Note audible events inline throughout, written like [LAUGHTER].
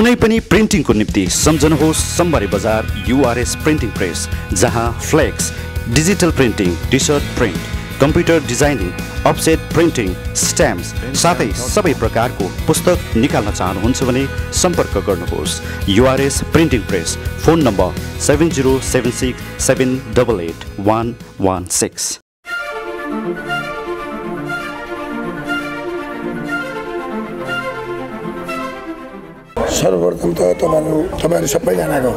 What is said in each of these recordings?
कुनै पनि प्रिन्टिङको निम्ति सम्झनुहोस् सम्बरी बजार युआरएस प्रिन्टिङ प्रेस जहाँ flex digital printing T shirt print computer designing offset printing stamps साथै सबै प्रकारको पुस्तक निकाल्न चाहनुहुन्छ भने सम्पर्क गर्नुहोस्। URS printing press phone number seven zero seven six seven double eight one one six सर्वप्रथम त तपाईँहरू तपाईँहरू सबैजनाको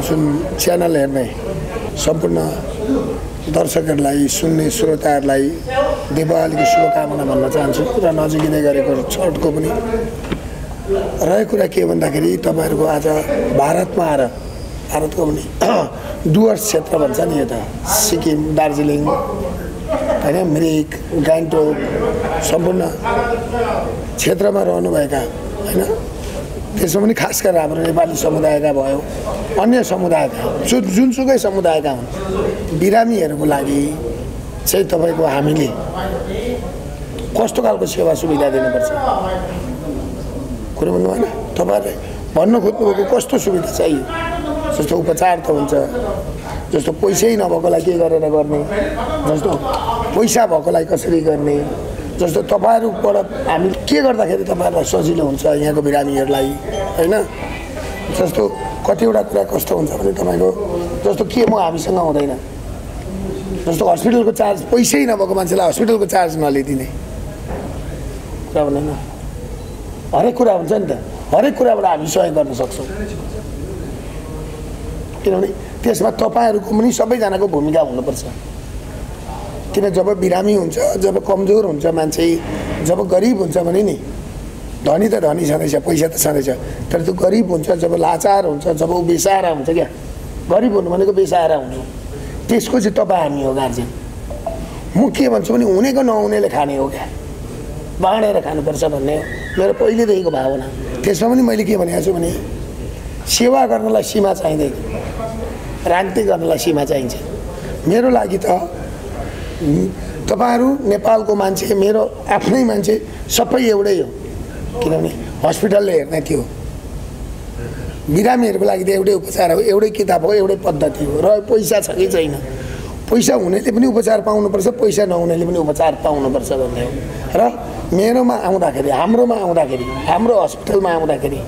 जुन च्यानल हेर्ने सम्पूर्ण दर्शकहरूलाई सुन्ने श्रोताहरूलाई दिपावलीको शुभकामना भन्न चाहन्छु र नजिकै गरेको छठको पनि रहेको कुरा के भन्दाखेरि तपाईँहरूको आज भारतमा आएर भारतको पनि [CLEARS THROAT] डुवर्स क्षेत्र भन्छ नि यता सिक्किम दार्जिलिङ होइन मिरिक गान्तोक सम्पूर्ण क्षेत्रमा रहनुभएका होइन त्यसमा पनि खास गरेर हाम्रो नेपाली समुदायका भयो। अन्य समुदायका जु जुनसुकै समुदायका हुन्। बिरामीहरूको लागि चाहिँ तपाईँको हामीले कस्तो खालको सेवा सुविधा दिनुपर्छ? कुरो भन्नु भएन तपाईँहरूले भन्न खोज्नुभएको कस्तो सुविधा चाहियो जस्तो उपचार त हुन्छ जस्तो पैसै नभएकोलाई के गरेर गर्ने जस्तो पैसा भएकोलाई कसरी गर्ने? जस्तो तपाईँहरूबाट हामी के गर्दाखेरि तपाईँहरूलाई सजिलो हुन्छ यहाँको बिरामीहरूलाई होइन? जस्तो कतिवटा कुरा कस्तो हुन्छ भने तपाईँको जस्तो के म हामीसँग हुँदैन। जस्तो हस्पिटलको चार्ज पैसै नभएको मान्छेलाई हस्पिटलको चार्ज नलिदिने। कुरा भन्दैन हरेक कुरा हुन्छ नि त। हरेक कुराबाट हामी सहयोग गर्न सक्छौँ। किनभने त्यसमा तपाईँहरूको पनि सबैजनाको भूमिका हुनुपर्छ। किन जब बिरामी हुन्छ जब कमजोर हुन्छ मान्छे जब गरिब हुन्छ भने नि धनी त धनी छँदैछ पैसा त छँदैछ तर त्यो गरिब हुन्छ जब लाचार हुन्छ जब ऊ बेसारा हुन्छ क्या गरिब हुनु भनेको बेसारा हुनु त्यसको चाहिँ तपाईँ हामी हो गार्जेन। म के भन्छु भने हुनेको नहुनेले खाने हो क्या। बाँडेर खानुपर्छ भन्ने मेरो पहिलेदेखिको भावना। त्यसमा पनि मैले के भनेको छु भने सेवा गर्नलाई सीमा चाहिँदैन। राजनीति गर्नलाई सीमा चाहिन्छ। मेरो लागि त तपाईँहरू नेपालको मान्छे मेरो आफ्नै मान्छे सबै एउटै हो। किनभने हस्पिटलले हेर्ने त्यो बिरामीहरूको लागि त एउटै उपचार हो एउटै किताब हो एउटै पद्धति हो र पैसा छ कि छैन? पैसा हुनेले पनि उपचार पाउनुपर्छ पैसा नहुनेले पनि उपचार पाउनुपर्छ भन्ने हो। र मेरोमा आउँदाखेरि हाम्रोमा आउँदाखेरि हाम्रो हस्पिटलमा आउँदाखेरि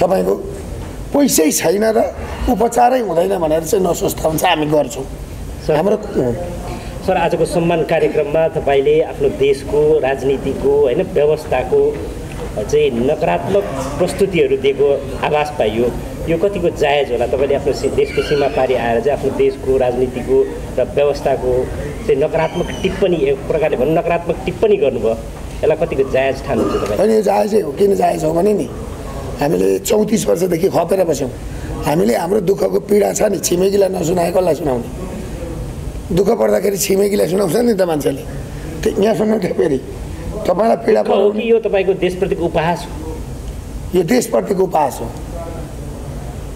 तपाईँको पैसै छैन र उपचारै हुँदैन भनेर चाहिँ नसोच्दा हुन्छ हामी गर्छौँ। हाम्रो सर आजको सम्मान कार्यक्रममा तपाईँले आफ्नो देशको राजनीतिको होइन व्यवस्थाको चाहिँ नकारात्मक प्रस्तुतिहरू दिएको आभास पाइयो। यो कतिको जायज होला? तपाईँले आफ्नो देशको सीमा पारी आएर चाहिँ आफ्नो देशको राजनीतिको र व्यवस्थाको चाहिँ नकारात्मक टिप्पणी एक प्रकारले भनौँ नकारात्मक टिप्पणी गर्नुभयो। यसलाई कतिको जायज ठान्नुहुन्छ तपाईँ? होइन यो जायजै हो। किन जायज हो भने नि हामीले चौतिस वर्षदेखि खपेर बस्यौँ। हामीले हाम्रो दुःखको पीडा छ नि छिमेकीलाई नसुनाए कसलाई सुनाउने। दुःख पर्दाखेरि छिमेकीलाई सुनाउँछ नि त मान्छेले। त्यो यहाँ सुन्नु थियो फेरि। तपाईँलाई पीडा पर्यो कि यो तपाईँको देशप्रतिको उपहास हो? यो देशप्रतिको उपहास हो।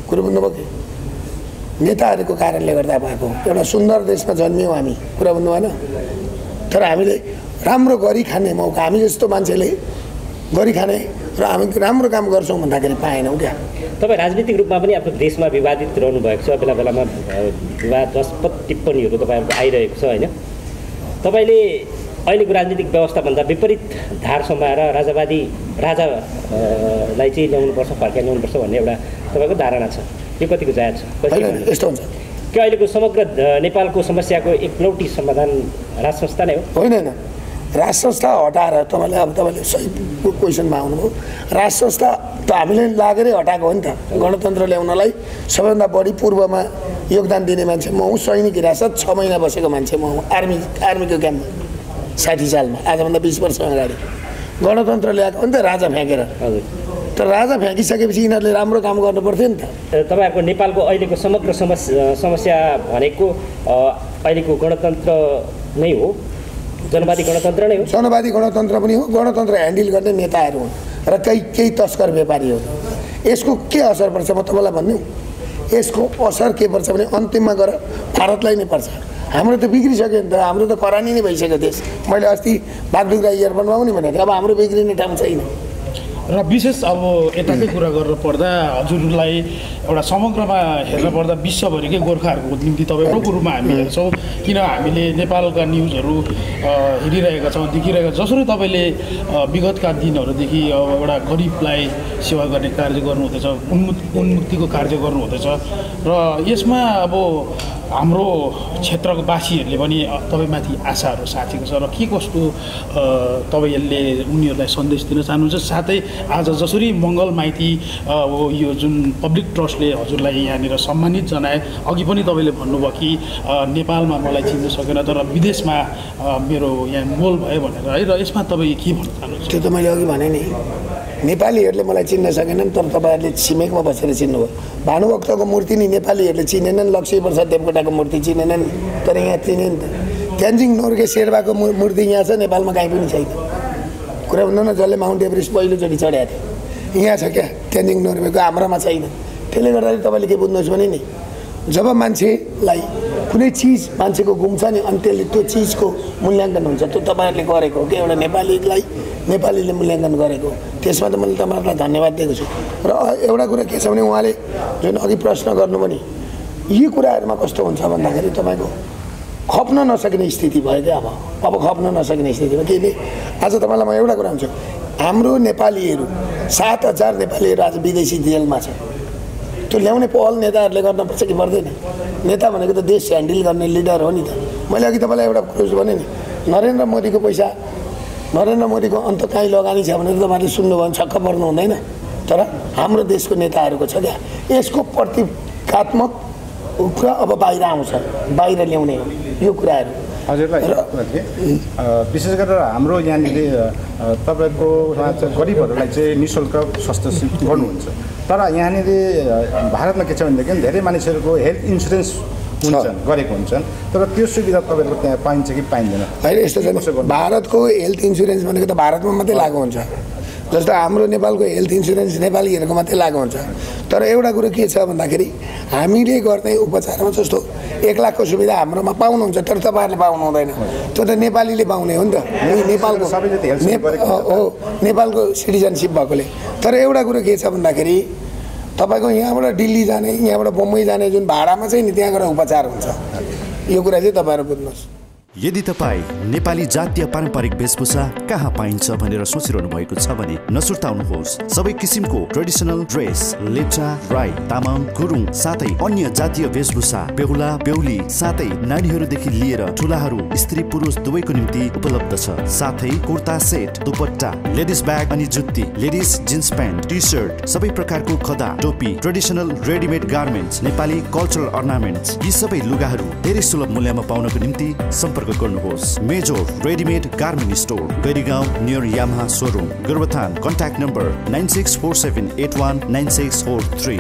कुरो बुझ्नुभयो कि? नेताहरूको कारणले गर्दा भएको। एउटा सुन्दर देशमा जन्मियौँ हामी। कुरा बुझ्नु भएन तर हामीले राम्रो गरी खाने मौका हामी जस्तो मान्छेले गरी खाने र हामी राम्रो काम गर्छौँ भन्दाखेरि पाएनौँ क्या तपाईँ राजनीतिक रूपमा पनि आफ्नो देशमा विवादित रहनु भएको छ बेला बेलामा विवादास्पद टिप्पणीहरू तपाईँहरूको आइरहेको छ होइन? तपाईँले अहिलेको राजनीतिक व्यवस्थाभन्दा विपरीत धार समाएर राजावादी राजा अ, लाई चाहिँ ल्याउनुपर्छ फर्काइ ल्याउनुपर्छ भन्ने एउटा तपाईँको धारणा छ। यो कतिको जायज छ? यस्तो हुन्छ। कि अहिलेको समग्र नेपालको समस्याको एकलौटी समाधान राज संस्था नै हो? होइन होइन। राज संस्था हटाएर तपाईँले अब तपाईँले सही क्वेसनमा आउनुभयो। राज संस्था त हामीले लागेरै हटाएको हो नि त। गणतन्त्र ल्याउनलाई सबैभन्दा बढी पूर्वमा योगदान दिने मान्छे म हुँ सैनिक हिरासत छ महिना बसेको मान्छे म हुँ आर्मी आर्मीको क्याम्पमा साठी सालमा आजभन्दा बिस वर्ष अगाडि। गणतन्त्र ल्याएको हो नि त राजा फ्याँकेर। हजुर। तर राजा फ्याँकिसकेपछि यिनीहरूले राम्रो काम गर्नु पर्थ्यो नि त। तपाईँहरूको नेपालको अहिलेको समग्र समस्या समस्या भनेको अहिलेको गणतन्त्र नै हो। जनवादी गणतन्त्र नै हो। जनवादी गणतन्त्र पनि हो। गणतन्त्र ह्यान्डल गर्ने नेताहरू हुन् र केही केही तस्कर व्यापारी हो। यसको के असर पर्छ म तपाईँलाई भन्नु? यसको असर के पर्छ भने अन्तिममा गएर भारतलाई नै पर्छ। हाम्रो त बिग्रिसक्यो नि त। हाम्रो त करानी नै भइसक्यो देश। मैले अस्ति बागडुग्रा एयरपोर्टमा पनि भनेको थिएँ अब हाम्रो बिग्रिने ठाउँ छैन। र विशेष अब यताकै कुरा गर्न पर्दा हजुरलाई एउटा समग्रमा हेर्न पर्दा विश्वभरिकै गोर्खाहरूको निम्ति तपाईँ एउटा रूपमा हामी हेर्छौँ। किन हामीले नेपालका न्युजहरू हेरिरहेका छौँ देखिरहेका छौँ। जसरी तपाईँले विगतका दिनहरूदेखि अब एउटा गरिबलाई सेवा गर्ने कार्य गर्नुहुँदैछ उन्मुक्त उन्मुक्तिको कार्य गर्नुहुँदैछ र यसमा अब हाम्रो क्षेत्रको वासीहरूले पनि तपाईँमाथि आशाहरू साँचेको छ। र के कस्तो तपाईँहरूले उनीहरूलाई सन्देश दिन चाहनुहुन्छ? साथै आज जसरी मङ्गल माइती यो जुन पब्लिक ट्रस्टले हजुरलाई यहाँनिर सम्मानित जनाए अघि पनि तपाईँले भन्नुभयो कि नेपालमा मलाई चिन्न सकेन तर विदेशमा मेरो यहाँ मोल भयो भनेर। है र यसमा तपाईँ के भन्न चाहनुहुन्छ? त्यो त मैले अघि भने नि नेपालीहरूले मलाई चिन्न सकेनन् तर तपाईँहरूले छिमेकमा बसेर चिन्नुभयो। भानुभक्तको मूर्ति नि नेपालीहरूले चिनेनन् लक्ष्मी प्रसाद देवकोटाको मूर्ति चिनेनन् तर यहाँ चिने नि त तेन्जिङ नोर्गे शेर्पाको मू मूर्ति यहाँ छ नेपालमा कहीँ पनि छैन। कुरा भन्नु न जसले माउन्ट एभरेस्ट पहिलोचोटि चढाएको थियो यहाँ छ क्या? तेन्जिङ नोर्गेको हाम्रोमा छैन। त्यसले गर्दाखेरि तपाईँले के बुझ्नुहोस् भने नि जब मान्छेलाई कुनै चिज मान्छेको गुम्छ नि अनि त्यसले त्यो चिजको मूल्याङ्कन हुन्छ त्यो तपाईँहरूले गरेको हो कि एउटा नेपालीलाई नेपालीले मूल्याङ्कन गरेको। त्यसमा त मैले तपाईँहरूलाई धन्यवाद दिएको छु। र एउटा कुरा के छ भने उहाँले जुन अघि प्रश्न गर्नु पनि यी कुराहरूमा कस्तो हुन्छ भन्दाखेरि तपाईँको खप्न नसक्ने स्थिति भयो क्या अब। अब खप्न नसक्ने स्थितिमा केले आज तपाईँलाई म एउटा कुरा भन्छु। हाम्रो नेपालीहरू सात हजार नेपालीहरू आज विदेशी जेलमा छ। त्यो ल्याउने पहल नेताहरूले गर्नुपर्छ कि पर्दैन? नेता भनेको त देश ह्यान्डल गर्ने लिडर हो नि त। मैले अघि तपाईँलाई एउटा कुरो भने नि नरेन्द्र मोदीको पैसा नरेन्द्र मोदीको अन्त कहीँ लगानी छ भने त तपाईँहरूले सुन्नुभयो भने छक्क पर्नु हुँदैन। तर हाम्रो देशको नेताहरूको छ क्या। यसको प्रतीकात्मक कुरा अब बाहिर आउँछ बाहिर ल्याउने हो। यो कुराहरू। हजुरलाई विशेष गरेर हाम्रो यहाँनिर तपाईँको गरिबहरूलाई चाहिँ नि शुल्क स्वास्थ्य सेवा गर्नुहुन्छ। तर यहाँनिर भारतमा के छ भनेदेखि धेरै मानिसहरूको हेल्थ इन्सुरेन्स हुन्छन् गरेको हुन्छन्। तर त्यो सुविधा तपाईँहरूको त्यहाँ पाइन्छ कि पाइँदैन? होइन यस्तो छ? भारतको हेल्थ इन्सुरेन्स भनेको त भारतमा मात्रै लागु हुन्छ। जस्तो हाम्रो नेपालको हेल्थ इन्सुरेन्स नेपालीहरूको मात्रै लागु हुन्छ। तर एउटा कुरो के छ भन्दाखेरि हामीले गर्ने उपचारमा जस्तो एक लाखको सुविधा हाम्रोमा पाउनुहुन्छ तर तपाईँहरूले पाउनु हुँदैन। त्यो त नेपालीले पाउने हो नि त। नेपालको। हो नेपालको सिटिजनसिप भएकोले। तर एउटा कुरो के छ भन्दाखेरि तपाईँको यहाँबाट दिल्ली जाने यहाँबाट बम्बई जाने जुन भाडामा चाहिँ नि त्यहाँ गएर उपचार हुन्छ। यो कुरा चाहिँ तपाईँहरू बुझ्नुहोस्। यदि तपाईँ नेपाली जातीय पारम्परिक वेशभूषा कहाँ पाइन्छ भनेर सोचिरहनु भएको छ भने नसुर्ताउनुहोस्। सबै किसिमको ट्रेडिसनल ड्रेस लेप्चा राई तामाङ गुरुङ साथै अन्य जातीय वेशभूषा बेहुला बेहुली साथै नानीहरूदेखि लिएर ठुलाहरू स्त्री पुरुष दुवैको निम्ति उपलब्ध छ। साथै kurta set dupatta ladies bag अनि जुत्ती ladies jeans pant T shirt सबै प्रकारको खदा टोपी traditional readymade garments Nepali cultural ornaments यी सबै लुगाहरू धेरै सुलभ मूल्यमा पाउनको निम्ति सम्पर्क गर्नुहोस्। Major readymade garment store Gairigaon near Yamaha showroom Gorubathan contact number nine six four seven eight one nine six four three